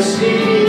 assim.